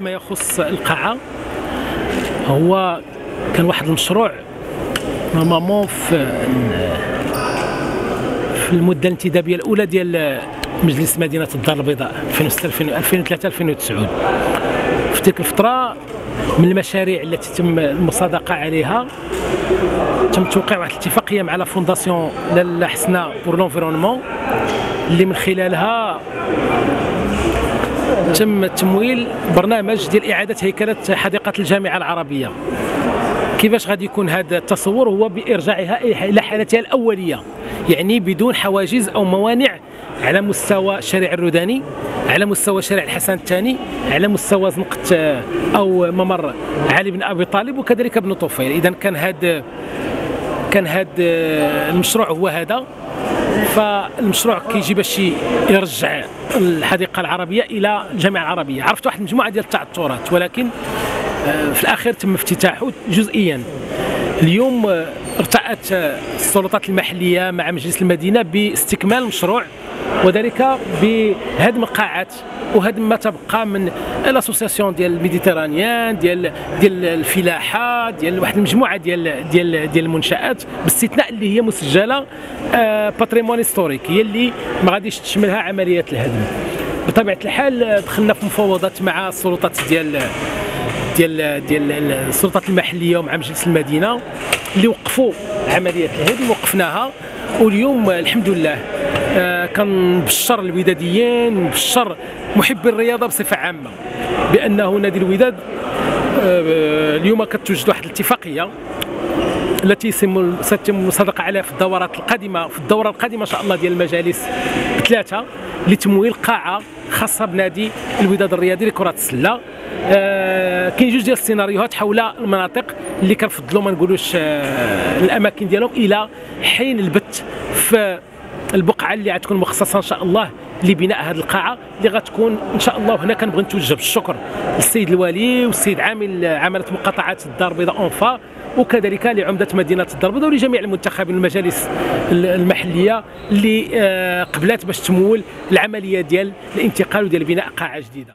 ما يخص القاعة هو كان واحد المشروع normalement في في المدة الانتدابية الأولى ديال مجلس مدينة الدار البيضاء 2006 2003 2009 في تلك الفترة من المشاريع التي تم المصادقة عليها تم توقيع واحد الاتفاقية مع la fondation لاله حسنه pour l'environnement اللي من خلالها تم تمويل برنامج ديال إعادة هيكلة حديقة الجامعة العربية. كيفاش غادي يكون هذا التصور؟ هو بإرجاعها إلى حالتها الأولية يعني بدون حواجز أو موانع على مستوى شارع الروداني على مستوى شارع الحسن الثاني على مستوى زنقة أو ممر علي بن أبي طالب وكذلك ابن طفيل. اذا كان هذا كان هذا المشروع هو هذا. فالمشروع كيجي باش يرجع الحديقة العربية إلى الجامعة العربية. عرفت واحد المجموعة ديال التعثرات ولكن آه، في الأخير تم افتتاحه جزئيا. اليوم آه، ارتأت آه، السلطات المحلية مع مجلس المدينة باستكمال المشروع وذلك بهدم قاعات وهدم ما تبقى من الأسوسياسيون ديال الميديتيرانيان ديال ديال الفلاحة ديال واحد المجموعة ديال ديال ديال المنشآت باستثناء اللي هي مسجلة آه patrimoine historique هي اللي ما غاديش تشملها عمليه الهدم. بطبيعة الحال دخلنا في مفاوضات مع السلطات ديال ديال ديال السلطات المحلية ومع مجلس المدينة اللي وقفوا عمليه الهدم وقفناها. واليوم الحمد لله. آه كنبشر الوداديين ونبشر محبي الرياضة بصفة عامة بأنه نادي الوداد آه اليوم كتوجد واحد الاتفاقية التي سيتم المصادقه عليها في الدورات القادمة في الدورة القادمة إن شاء الله ديال المجالس ثلاثة لتمويل قاعة خاصة بنادي الوداد الرياضي لكرة السلة. آه كاين جوج ديال السيناريوهات حول المناطق اللي كنفضلوا ما نقولوش آه الأماكن ديالهم إلى حين البت في البقعة اللي غتكون مخصصة إن شاء الله لبناء هذه القاعة اللي غتكون إن شاء الله هنا كنبغي نتوجه بالشكر للسيد الوالي والسيد عامل عمله مقاطعة الدار البيضاء أونفا وكذلك لعمدة مدينة الدار البيضاء ولجميع المنتخبين المجالس المحلية اللي آه، قبلات باش تمول العملية ديال الانتقال وديال بناء قاعة جديدة.